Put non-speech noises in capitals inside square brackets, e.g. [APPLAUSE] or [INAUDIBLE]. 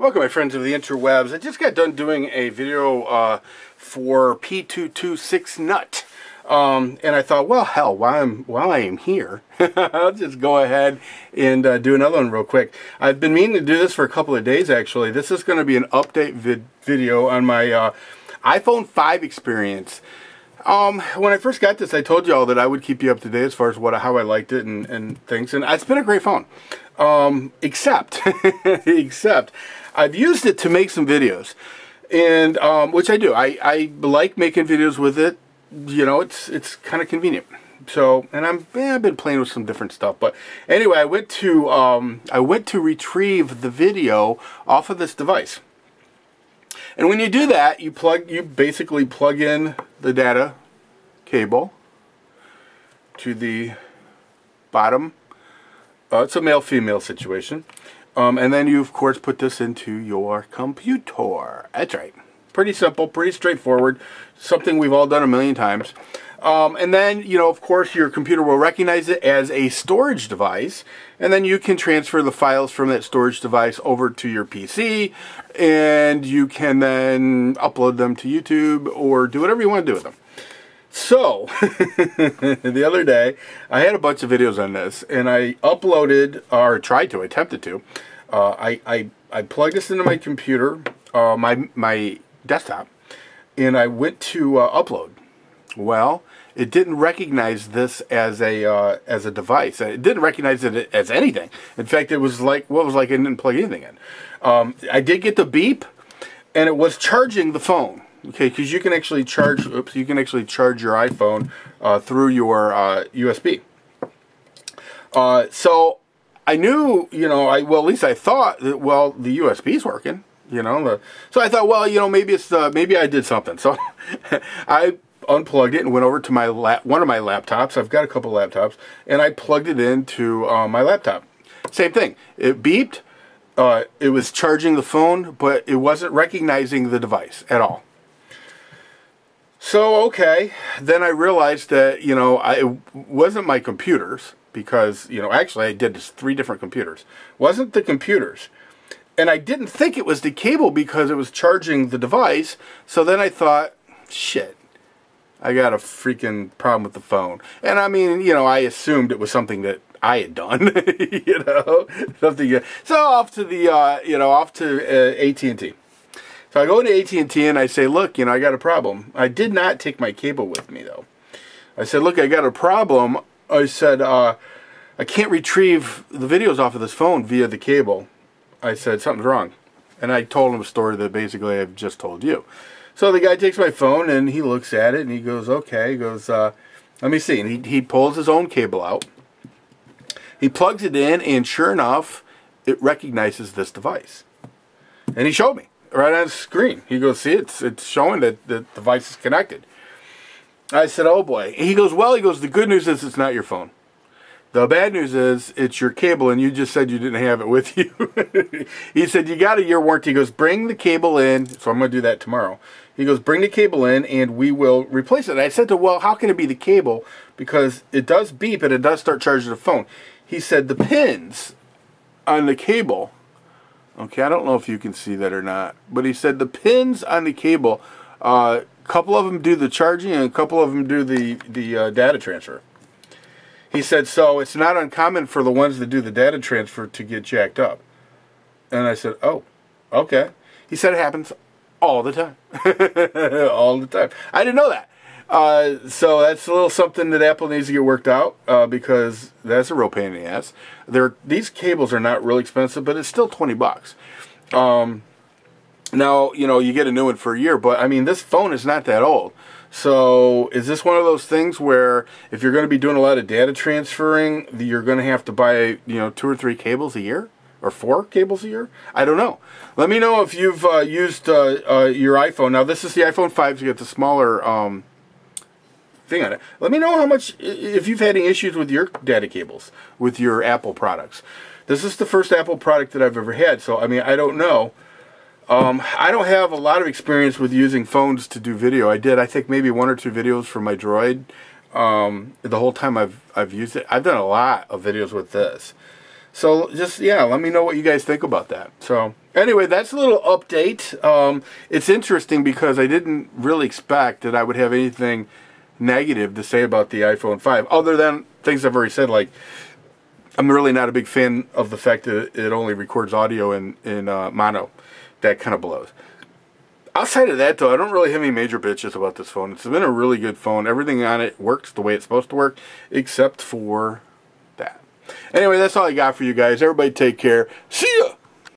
Welcome my friends of the interwebs. I just got done doing a video uh, for P226 Nut. Um, and I thought, well, hell, while, I'm, while I am here, [LAUGHS] I'll just go ahead and uh, do another one real quick. I've been meaning to do this for a couple of days, actually. This is going to be an update vid video on my uh, iPhone 5 experience. Um, when I first got this, I told you all that I would keep you up to date as far as what how I liked it and, and things. And it's been a great phone. Um, except, except, [LAUGHS] I've used it to make some videos, and um, which I do. I, I like making videos with it. You know, it's it's kind of convenient. So, and I'm yeah, I've been playing with some different stuff. But anyway, I went to um, I went to retrieve the video off of this device. And when you do that, you plug you basically plug in the data cable to the bottom. Uh, it's a male-female situation. Um, and then you, of course, put this into your computer. That's right. Pretty simple, pretty straightforward. Something we've all done a million times. Um, and then, you know, of course, your computer will recognize it as a storage device. And then you can transfer the files from that storage device over to your PC. And you can then upload them to YouTube or do whatever you want to do with them. So, [LAUGHS] the other day, I had a bunch of videos on this, and I uploaded, or tried to, attempted to. Uh, I, I, I plugged this into my computer, uh, my, my desktop, and I went to uh, upload. Well, it didn't recognize this as a uh, as a device. It didn't recognize it as anything. In fact, it was like what was like I didn't plug anything in. Um, I did get the beep, and it was charging the phone. Okay, because you can actually charge. Oops, you can actually charge your iPhone uh, through your uh, USB. Uh, so I knew, you know, I well at least I thought that well the USB's working. You know, the, so I thought, well, you know, maybe it's uh, maybe I did something. So [LAUGHS] I unplugged it and went over to my lap, one of my laptops. I've got a couple laptops, and I plugged it into uh, my laptop. Same thing. It beeped. Uh, it was charging the phone, but it wasn't recognizing the device at all. So, okay, then I realized that, you know, I, it wasn't my computers because, you know, actually I did this three different computers. Wasn't the computers. And I didn't think it was the cable because it was charging the device. So then I thought, shit, I got a freaking problem with the phone. And I mean, you know, I assumed it was something that I had done, [LAUGHS] you know, something. So off to the, uh, you know, off to uh, AT&T. So I go into AT&T and I say, look, you know, I got a problem. I did not take my cable with me, though. I said, look, I got a problem. I said, uh, I can't retrieve the videos off of this phone via the cable. I said, something's wrong. And I told him a story that basically I've just told you. So the guy takes my phone and he looks at it and he goes, okay. He goes, uh, let me see. And he, he pulls his own cable out. He plugs it in and sure enough, it recognizes this device. And he showed me right on the screen. He goes, see, it's, it's showing that the device is connected. I said, oh boy. He goes, well, he goes, the good news is it's not your phone. The bad news is it's your cable and you just said you didn't have it with you. [LAUGHS] he said, you got a year warranty. He goes, bring the cable in. So I'm going to do that tomorrow. He goes, bring the cable in and we will replace it. And I said to well, how can it be the cable? Because it does beep and it does start charging the phone. He said, the pins on the cable Okay, I don't know if you can see that or not, but he said the pins on the cable, a uh, couple of them do the charging and a couple of them do the, the uh, data transfer. He said, so it's not uncommon for the ones that do the data transfer to get jacked up. And I said, oh, okay. He said it happens all the time. [LAUGHS] all the time. I didn't know that. Uh, so that's a little something that Apple needs to get worked out uh, because that's a real pain in the ass. They're, these cables are not really expensive, but it's still 20 bucks. Um, now, you know, you get a new one for a year, but I mean, this phone is not that old. So is this one of those things where if you're going to be doing a lot of data transferring, you're going to have to buy, you know, two or three cables a year? Or four cables a year? I don't know. Let me know if you've uh, used uh, uh, your iPhone. Now, this is the iPhone 5, so you get the smaller um, thing on it. Let me know how much, if you've had any issues with your data cables, with your Apple products. This is the first Apple product that I've ever had, so I mean, I don't know. Um, I don't have a lot of experience with using phones to do video. I did, I think, maybe one or two videos for my Droid. Um, the whole time I've I've used it, I've done a lot of videos with this. So just yeah, let me know what you guys think about that. So anyway, that's a little update. Um, it's interesting because I didn't really expect that I would have anything negative to say about the iPhone 5, other than things I've already said. Like I'm really not a big fan of the fact that it only records audio in in uh, mono. That kind of blows. Outside of that, though, I don't really have any major bitches about this phone. It's been a really good phone. Everything on it works the way it's supposed to work, except for that. Anyway, that's all I got for you guys. Everybody take care. See ya!